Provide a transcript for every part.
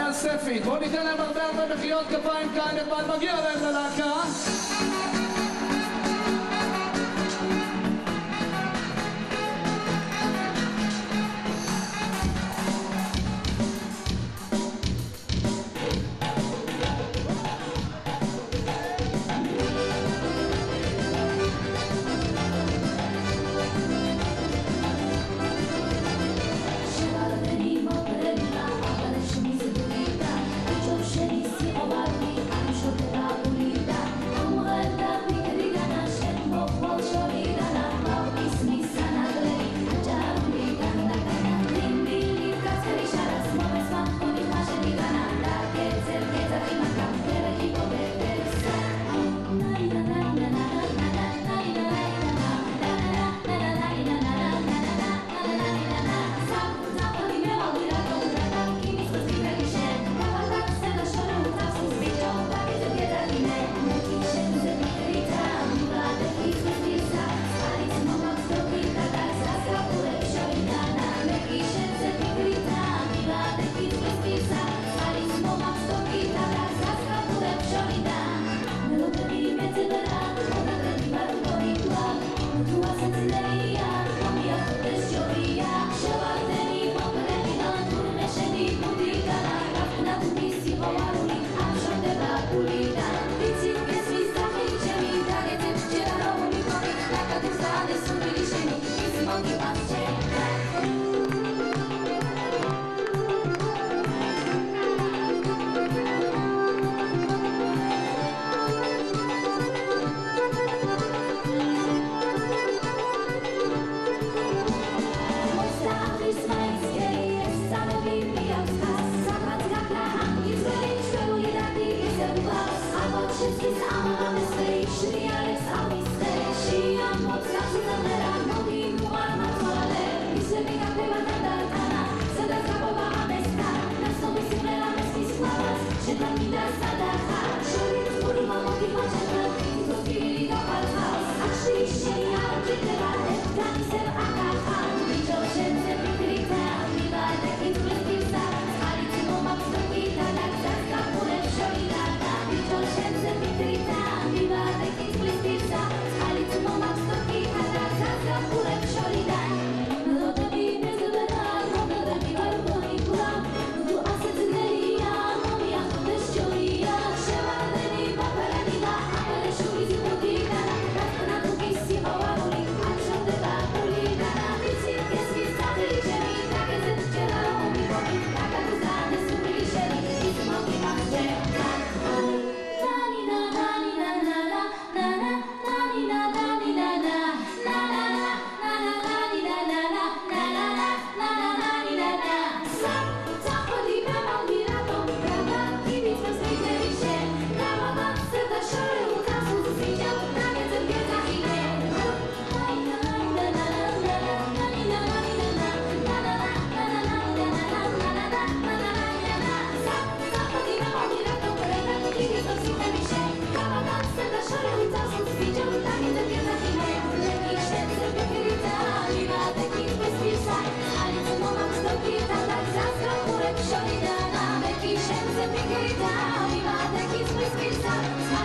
מעיין ספי. בואו ניתן להם הרבה הרבה מחיאות כפיים כאן מגיע להם ללהקה. I need to move up,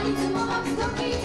Thank you.